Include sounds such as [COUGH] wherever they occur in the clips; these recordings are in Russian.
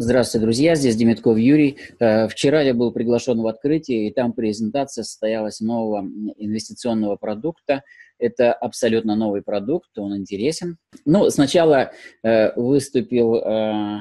Здравствуйте, друзья, здесь Демитков Юрий. Э, вчера я был приглашен в открытие, и там презентация состоялась нового инвестиционного продукта. Это абсолютно новый продукт, он интересен. Ну, сначала э, выступил э,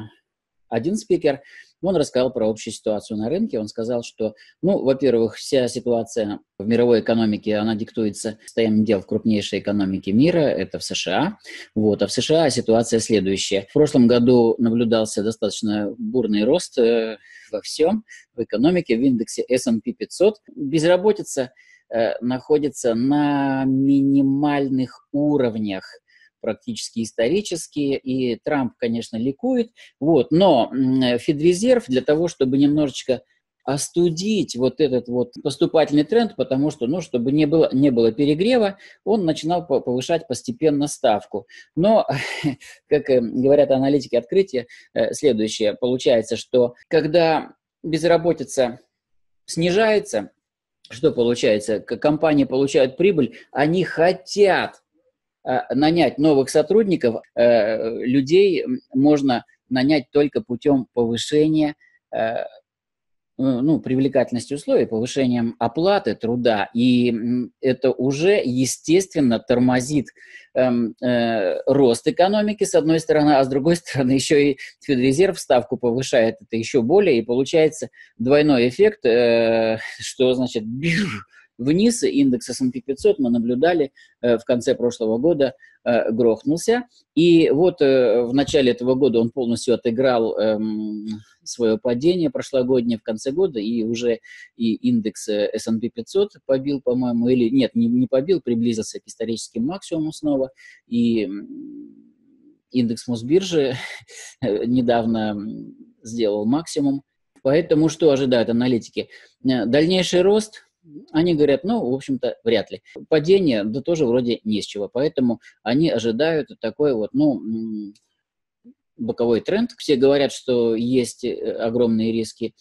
один спикер, он рассказал про общую ситуацию на рынке. Он сказал, что, ну, во-первых, вся ситуация в мировой экономике, она диктуется состоянием дел в крупнейшей экономике мира, это в США. Вот. А в США ситуация следующая. В прошлом году наблюдался достаточно бурный рост э, во всем, в экономике, в индексе S&P 500. Безработица э, находится на минимальных уровнях – практически исторические, и Трамп, конечно, ликует, вот, но Федрезерв для того, чтобы немножечко остудить вот этот вот поступательный тренд, потому что, ну, чтобы не было, не было перегрева, он начинал повышать постепенно ставку. Но, [LAUGHS] как э, говорят аналитики открытия, э, следующее. Получается, что когда безработица снижается, что получается? Компании получают прибыль, они хотят нанять новых сотрудников, э, людей можно нанять только путем повышения э, ну, привлекательности условий, повышением оплаты труда, и это уже, естественно, тормозит эм, э, рост экономики, с одной стороны, а с другой [LAUGHS] стороны, еще и Федрезерв ставку повышает это еще более, и получается двойной эффект, э, что, значит, [LAUGHS] вниз, индекс S&P 500 мы наблюдали э, в конце прошлого года э, грохнулся, и вот э, в начале этого года он полностью отыграл эм, свое падение прошлогоднее в конце года, и уже и индекс S&P 500 побил, по-моему, или нет, не, побил, приблизился к историческим максимумам снова, и индекс Мосбиржи недавно сделал максимум. Поэтому что ожидают аналитики? Дальнейший рост они говорят, ну, в общем-то, вряд ли. Падение, да тоже вроде не с чего. Поэтому они ожидают такой вот, ну, боковой тренд. Все говорят, что есть э, огромные риски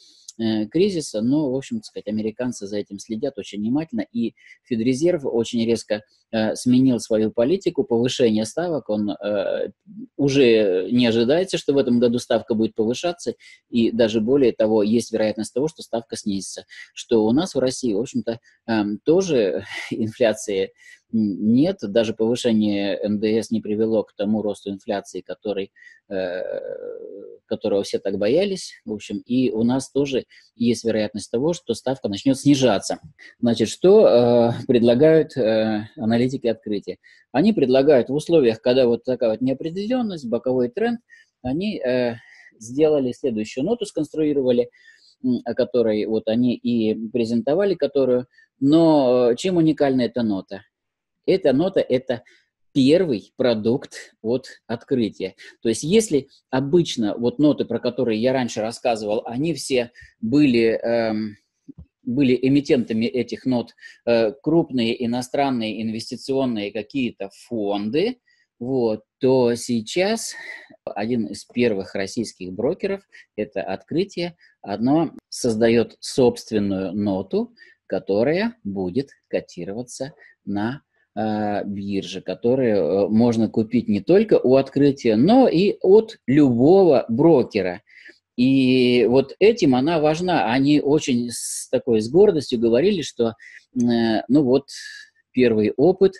кризиса, но, в общем, сказать, американцы за этим следят очень внимательно, и Федрезерв очень резко э, сменил свою политику повышения ставок, он э, уже не ожидается, что в этом году ставка будет повышаться, и даже более того, есть вероятность того, что ставка снизится, что у нас в России, в общем-то, э, тоже [LAUGHS] инфляции нет, даже повышение НДС не привело к тому росту инфляции, который, э, которого все так боялись. В общем, и у нас тоже есть вероятность того, что ставка начнет снижаться. Значит, что э, предлагают э, аналитики открытия? Они предлагают в условиях, когда вот такая вот неопределенность, боковой тренд, они сделали следующую ноту, сконструировали, о которой вот они и презентовали, которую, но чем уникальна эта нота? Эта нота – это первый продукт от открытия. То есть если обычно вот ноты, про которые я раньше рассказывал, они все были, эм, были эмитентами этих нот э, крупные иностранные инвестиционные какие-то фонды, вот, то сейчас один из первых российских брокеров, это открытие, оно создает собственную ноту, которая будет котироваться на а, биржи, которые э, можно купить не только у открытия, но и от любого брокера. И вот этим она важна. Они очень с такой с гордостью говорили, что э, ну вот первый опыт.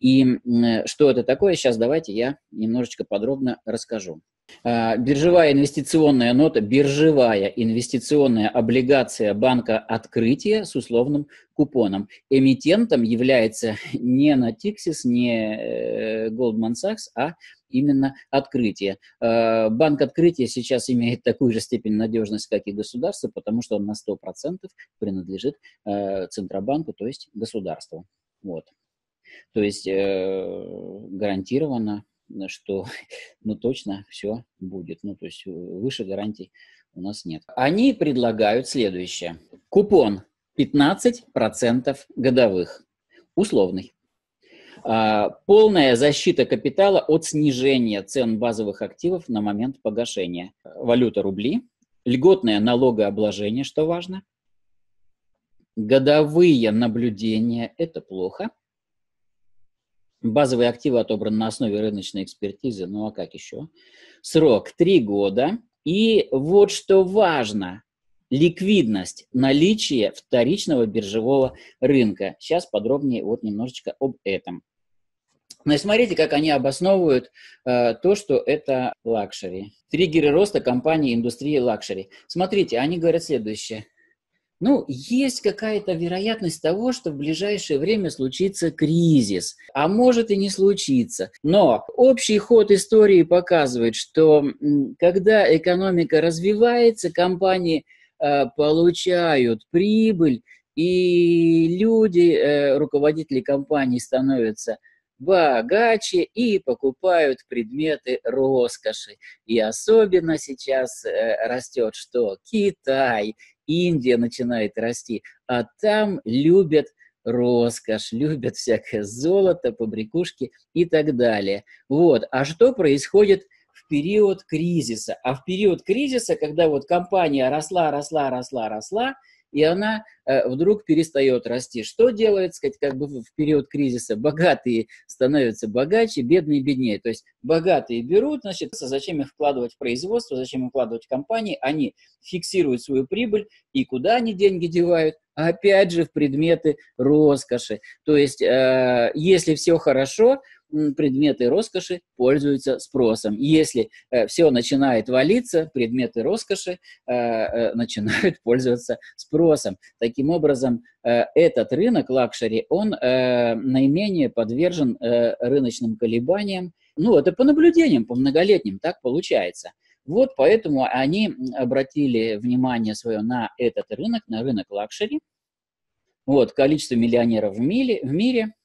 И э, что это такое, сейчас давайте я немножечко подробно расскажу. А, биржевая инвестиционная нота, биржевая инвестиционная облигация банка открытия с условным купоном. Эмитентом является не Natixis, не э, Goldman Sachs, а именно открытие. А, банк открытия сейчас имеет такую же степень надежности, как и государство, потому что он на 100% принадлежит э, Центробанку, то есть государству. Вот. То есть э, гарантированно что [LAUGHS] ну точно все будет. Ну то есть э, выше гарантий у нас нет. Они предлагают следующее. Купон 15% годовых, условный. А, полная защита капитала от снижения цен базовых активов на момент погашения. Валюта рубли, льготное налогообложение, что важно, годовые наблюдения, это плохо – Базовые активы отобраны на основе рыночной экспертизы, ну а как еще? Срок 3 года. И вот что важно, ликвидность, наличие вторичного биржевого рынка. Сейчас подробнее вот немножечко об этом. Но смотрите, как они обосновывают э, то, что это luxury. Триггеры роста компании индустрии luxury. Смотрите, они говорят следующее. Ну, есть какая-то вероятность того, что в ближайшее время случится кризис, а может и не случится. Но общий ход истории показывает, что когда экономика развивается, компании э, получают прибыль, и люди, э, руководители компаний становятся богаче и покупают предметы роскоши. И особенно сейчас э, растет что? Китай, Индия начинает расти, а там любят роскошь, любят всякое золото, побрякушки и так далее. Вот. А что происходит в период кризиса? А в период кризиса, когда вот компания росла, росла, росла, росла, и она э, вдруг перестает расти. Что делает, сказать, как бы в период кризиса? Богатые становятся богаче, бедные беднее. То есть богатые берут, значит, зачем их вкладывать в производство, зачем их вкладывать в компании, они фиксируют свою прибыль, и куда они деньги девают? Опять же, в предметы роскоши. То есть, э, если все хорошо, предметы роскоши пользуются спросом. Если э, все начинает валиться, предметы роскоши э, э, [LAUGHS] начинают пользоваться спросом. Таким образом, э, этот рынок luxury, он э, наименее подвержен э, рыночным колебаниям. Ну, это по наблюдениям, по многолетним, так получается. Вот поэтому они обратили внимание свое на этот рынок, на рынок luxury. Вот, количество миллионеров в мире, в мире –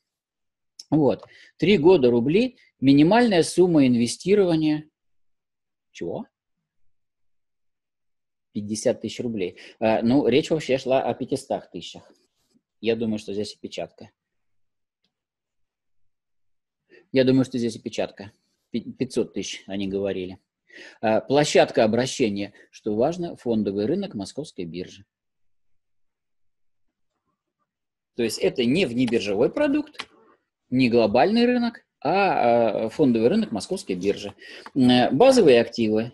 вот. Три года рубли, минимальная сумма инвестирования. Чего? 50 тысяч рублей. А, ну, речь вообще шла о 500 тысячах. Я думаю, что здесь опечатка. Я думаю, что здесь опечатка. 500 тысяч они говорили. А, площадка обращения, что важно, фондовый рынок Московской биржи. То есть это не внебиржевой продукт, не глобальный рынок, а, а фондовый рынок московской биржи. Э, базовые активы.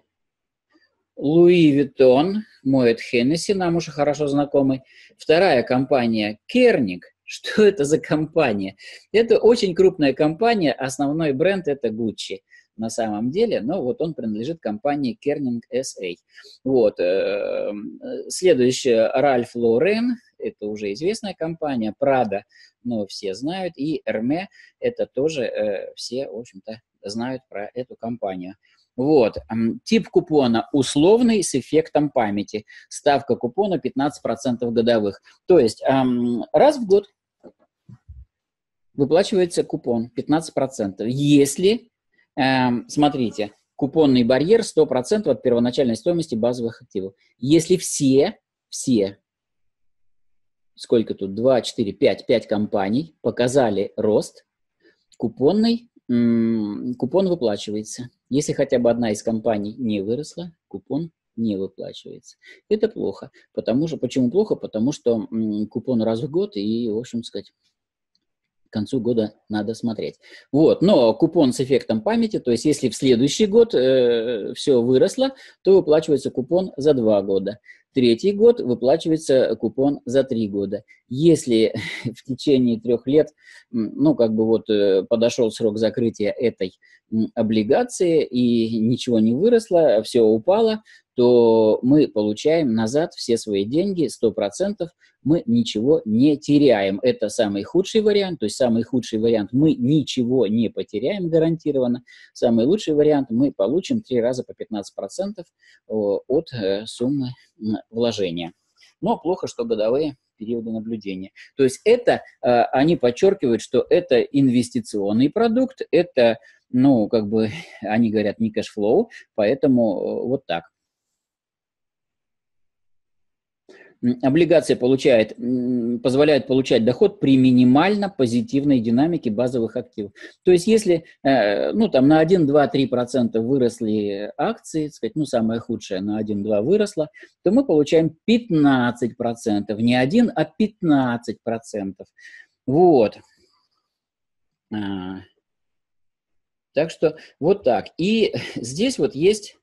Луи Виттон, Моет Хеннесси, нам уже хорошо знакомый. Вторая компания Керник. Что [LAUGHS] это за компания? Это очень крупная компания, основной бренд это Gucci на самом деле, но вот он принадлежит компании Kerning SA. Вот. Э, следующая Ральф Лорен, это уже известная компания, Prada, но все знают, и Hermé, это тоже э, все, в общем-то, знают про эту компанию. Вот. Тип купона условный с эффектом памяти. Ставка купона 15% годовых. То есть раз в год выплачивается купон 15%. Если, эм, смотрите, купонный барьер 100% от первоначальной стоимости базовых активов. Если все, все сколько тут, 2, 4, 5, 5 компаний показали рост, купонный, купон выплачивается. Если хотя бы одна из компаний не выросла, купон не выплачивается. Это плохо. Потому что, почему плохо? Потому что купон раз в год и, в общем сказать, к концу года надо смотреть. Вот, но купон с эффектом памяти, то есть если в следующий год э, все выросло, то выплачивается купон за два года. Третий год выплачивается купон за три года. Если [LAUGHS] в течение трех лет, ну, как бы вот э, подошел срок закрытия этой облигации и ничего не выросло, все упало, то мы получаем назад все свои деньги, 100%, мы ничего не теряем. Это самый худший вариант, то есть самый худший вариант мы ничего не потеряем гарантированно, самый лучший вариант мы получим три раза по 15% от э, суммы вложения. Но плохо, что годовые периоды наблюдения. То есть это, э, они подчеркивают, что это инвестиционный продукт, это, ну, как бы, они говорят, не cash flow, поэтому э, вот так. Облигация получает, позволяет получать доход при минимально позитивной динамике базовых активов. То есть если э, ну, там, на 1, 2, 3 процента выросли акции, сказать, ну, самое худшее на 1, 2 выросло, то мы получаем 15 процентов, не 1, а 15 процентов. Вот. А, Так что вот так. И здесь вот есть,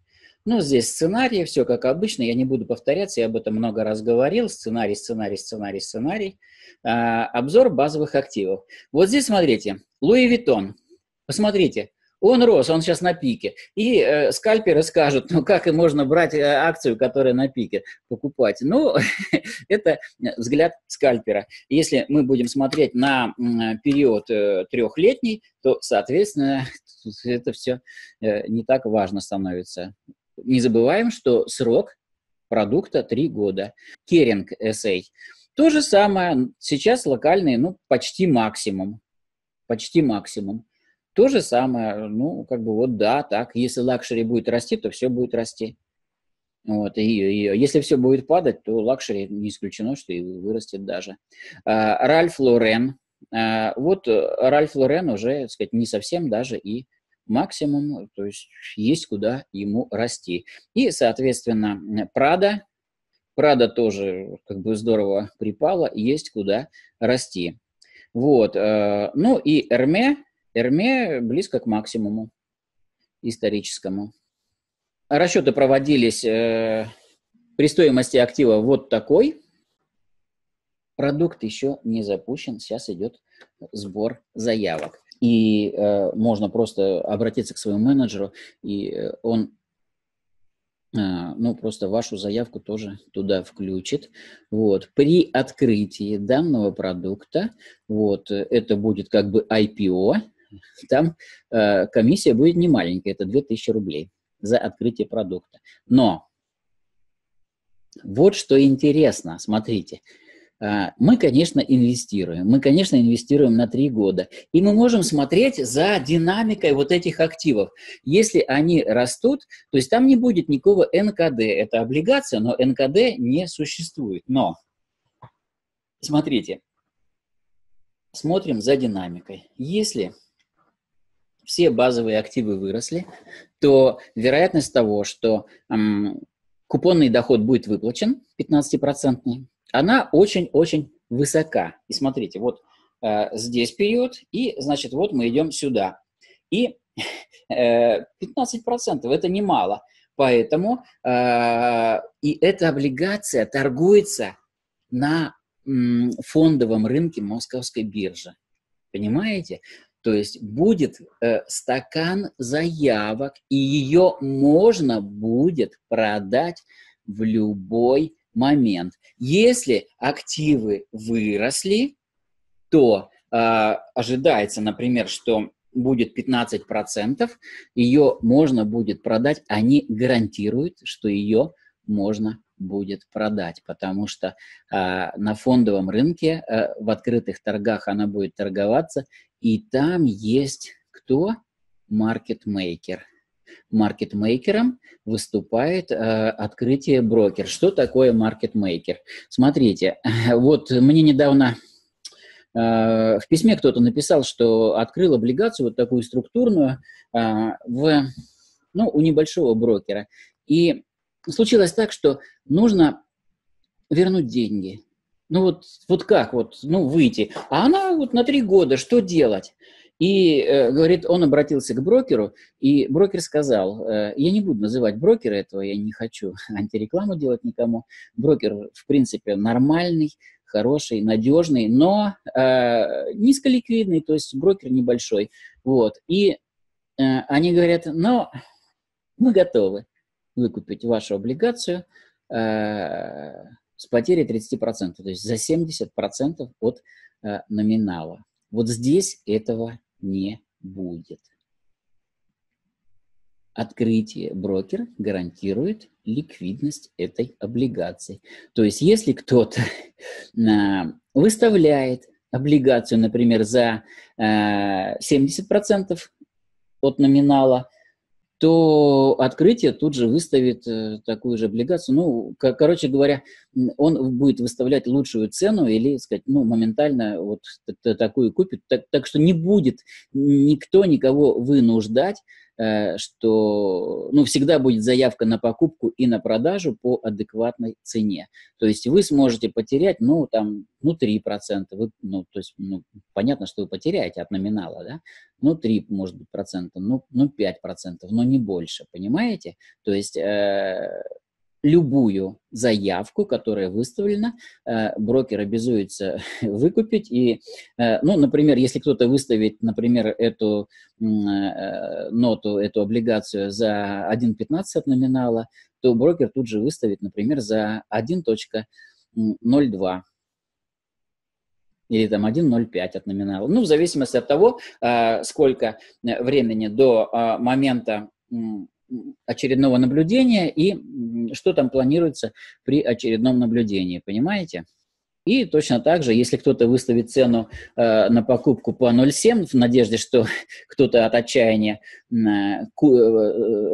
ну, здесь сценарий, все как обычно, я не буду повторяться, я об этом много раз говорил, сценарий, сценарий, сценарий, сценарий. А, обзор базовых активов. Вот здесь смотрите, Луи Виттон, посмотрите, он рос, он сейчас на пике. И э, скальперы скажут, ну как и можно брать э, акцию, которая на пике, покупать. Ну, [LAUGHS] это взгляд скальпера. Если мы будем смотреть на э, период э, трехлетний, то, соответственно, [LAUGHS] это все э, не так важно становится. Не забываем, что срок продукта 3 года. Kering SA. То же самое, сейчас локальный, ну, почти максимум. Почти максимум. То же самое, ну, как бы вот да, так, если luxury будет расти, то все будет расти. Вот, и, и если все будет падать, то luxury не исключено, что и вырастет даже. А, Ralph Lauren. А, вот э, Ralph Lauren уже, так сказать, не совсем даже и максимум, то есть есть куда ему расти. И, соответственно, Прада, Прада тоже как бы здорово припала, есть куда расти. Вот, э, ну и Эрме, Эрме близко к максимуму историческому. Расчеты проводились э, при стоимости актива вот такой. Продукт еще не запущен, сейчас идет сбор заявок. И э, можно просто обратиться к своему менеджеру, и э, он э, ну, просто вашу заявку тоже туда включит. Вот. При открытии данного продукта, вот, это будет как бы IPO, там э, комиссия будет не маленькая, это 2000 рублей за открытие продукта. Но вот что интересно, смотрите, мы, конечно, инвестируем, мы, конечно, инвестируем на три года, и мы можем смотреть за динамикой вот этих активов. Если они растут, то есть там не будет никакого НКД, это облигация, но НКД не существует. Но, смотрите, смотрим за динамикой. Если все базовые активы выросли, то вероятность того, что купонный доход будет выплачен, 15%, она очень-очень высока. И смотрите, вот э, здесь период, и, значит, вот мы идем сюда. И [LAUGHS] э, 15% это немало. Поэтому э, и эта облигация торгуется на м, фондовом рынке Московской биржи. Понимаете? То есть будет э, стакан заявок, и ее можно будет продать в любой момент. Если активы выросли, то э, ожидается, например, что будет 15%, ее можно будет продать, они гарантируют, что ее можно будет продать, потому что э, на фондовом рынке э, в открытых торгах она будет торговаться, и там есть кто? Маркетмейкер. Маркетмейкером выступает э, открытие брокер. Что такое маркетмейкер? Смотрите, [LAUGHS] вот мне недавно э, в письме кто-то написал, что открыл облигацию вот такую структурную э, в, ну, у небольшого брокера. И случилось так, что нужно вернуть деньги. Ну вот, вот как вот, ну выйти? А она вот на три года, что делать? И, э, говорит, он обратился к брокеру, и брокер сказал, э, я не буду называть брокера этого, я не хочу [LAUGHS] антирекламу делать никому. Брокер, в принципе, нормальный, хороший, надежный, но э, низколиквидный, то есть брокер небольшой. Вот. И э, они говорят, ну, мы готовы выкупить вашу облигацию э, с потерей 30%, то есть за 70% от э, номинала. Вот здесь этого не будет. Открытие брокер гарантирует ликвидность этой облигации. То есть если кто-то э, [LAUGHS] выставляет облигацию, например, за э, 70% от номинала, то открытие тут же выставит э, такую же облигацию. Ну, короче говоря, он будет выставлять лучшую цену или, сказать, ну, моментально вот такую купит. Так, так что не будет никто никого вынуждать что ну, всегда будет заявка на покупку и на продажу по адекватной цене. То есть вы сможете потерять, ну, там, ну, 3%. Вы, ну, то есть, ну, понятно, что вы потеряете от номинала, да? Ну, 3, может быть, процента, ну, ну 5 процентов, но не больше, понимаете? То есть э, любую заявку, которая выставлена, э, брокер обязуется [LAUGHS] выкупить. И, э, ну, например, если кто-то выставит, например, эту э, ноту, эту облигацию за 1.15 от номинала, то брокер тут же выставит, например, за 1.02 или там 1.05 от номинала. Ну, в зависимости от того, сколько времени до момента очередного наблюдения и что там планируется при очередном наблюдении, понимаете? И точно так же, если кто-то выставит цену э, на покупку по 0,7 в надежде, что [LAUGHS] кто-то от отчаяния э, э,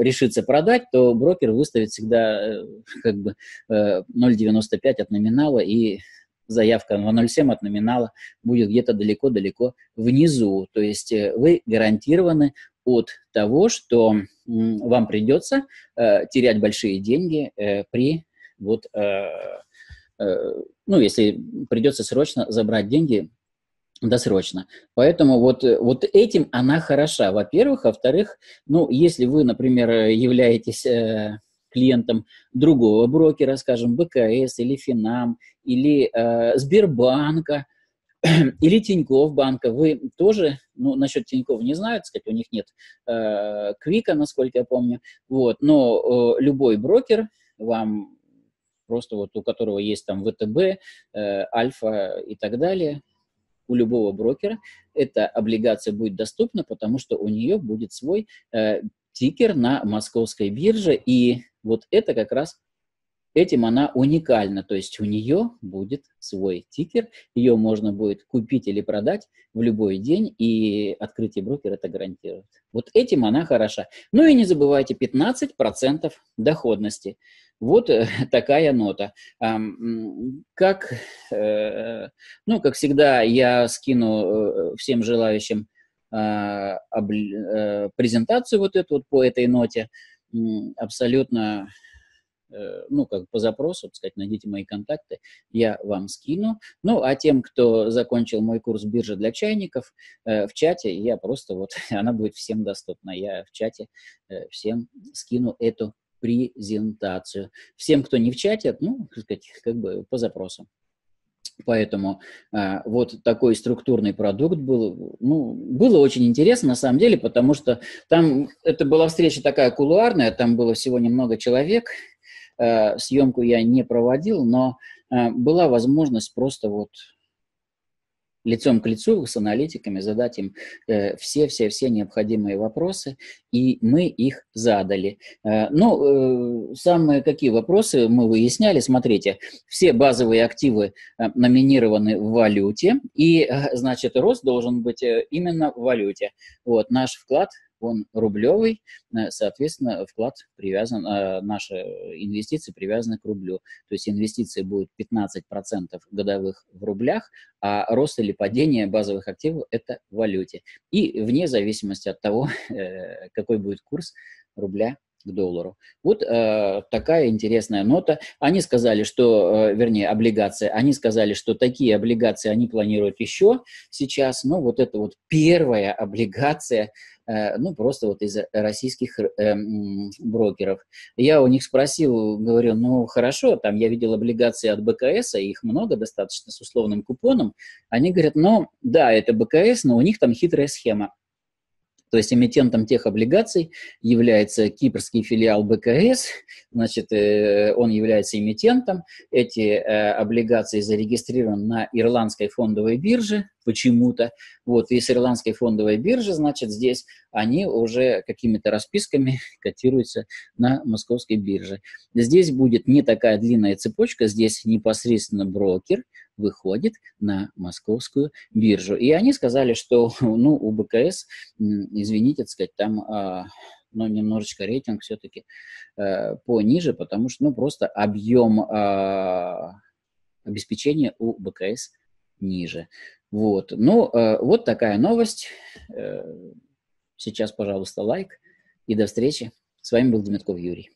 решится продать, то брокер выставит всегда э, как бы э, 0,95 от номинала и заявка на 0,7 от номинала будет где-то далеко-далеко внизу. То есть э, вы гарантированы от того, что вам придется э, терять большие деньги э, при вот, э, э, ну, если придется срочно забрать деньги досрочно. Поэтому вот, вот этим она хороша, во-первых. Во-вторых, ну, если вы, например, являетесь э, клиентом другого брокера, скажем, БКС или Финам, или э, Сбербанка, [CLEARS THROAT] или Тинькофф банка, вы тоже, ну, насчет Тинькофф не знаю, так сказать, у них нет э, Квика, насколько я помню, вот, но э, любой брокер вам просто вот у которого есть там ВТБ, э, Альфа и так далее, у любого брокера эта облигация будет доступна, потому что у нее будет свой э, тикер на московской бирже, и вот это как раз Этим она уникальна, то есть у нее будет свой тикер, ее можно будет купить или продать в любой день, и открытие брокера это гарантирует. Вот этим она хороша. Ну и не забывайте, 15% доходности. Вот э, [LAUGHS] такая нота. Как, э, ну, как всегда, я скину э, всем желающим презентацию вот эту вот по этой ноте. Абсолютно ну, как по запросу, так сказать, найдите мои контакты, я вам скину. Ну, а тем, кто закончил мой курс биржа для чайников, э, в чате я просто вот, [LAUGHS] она будет всем доступна. Я в чате э, всем скину эту презентацию. Всем, кто не в чате, ну, так сказать, как бы по запросу. Поэтому а, вот такой структурный продукт был. Ну, было очень интересно на самом деле, потому что там это была встреча такая кулуарная, там было всего немного человек, Э, съемку я не проводил, но э, была возможность просто вот лицом к лицу с аналитиками задать им все-все-все э, необходимые вопросы, и мы их задали. Э, ну, э, самые какие вопросы мы выясняли, смотрите, все базовые активы э, номинированы в валюте, и, э, значит, рост должен быть э, именно в валюте. Вот, наш вклад он рублевый, э, соответственно, вклад привязан, э, наши инвестиции привязаны к рублю. То есть инвестиции будут 15% годовых в рублях, а рост или падение базовых активов – это в валюте. И вне зависимости от того, [LAUGHS] э, какой будет курс рубля к доллару. Вот э, такая интересная нота. Они сказали, что, э, вернее, облигации, они сказали, что такие облигации они планируют еще сейчас, но вот это вот первая облигация, ну, просто вот из российских э, брокеров. Я у них спросил, говорю, ну, хорошо, там я видел облигации от БКС, их много достаточно с условным купоном. Они говорят, ну, да, это БКС, но у них там хитрая схема. То есть эмитентом тех облигаций является кипрский филиал БКС, значит, э, он является эмитентом. Эти э, облигации зарегистрированы на ирландской фондовой бирже почему-то. Вот, и с ирландской фондовой биржи, значит, здесь они уже какими-то расписками [LAUGHS] котируются на московской бирже. Здесь будет не такая длинная цепочка, здесь непосредственно брокер, выходит на московскую биржу. И они сказали, что [LAUGHS] ну, у БКС, извините, так сказать, там а, ну, немножечко рейтинг все-таки э, пониже, потому что ну, просто объем э, обеспечения у БКС ниже. Вот. Ну, э, вот такая новость. Э, сейчас, пожалуйста, лайк и до встречи. С вами был Демитков Юрий.